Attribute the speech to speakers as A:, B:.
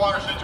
A: Water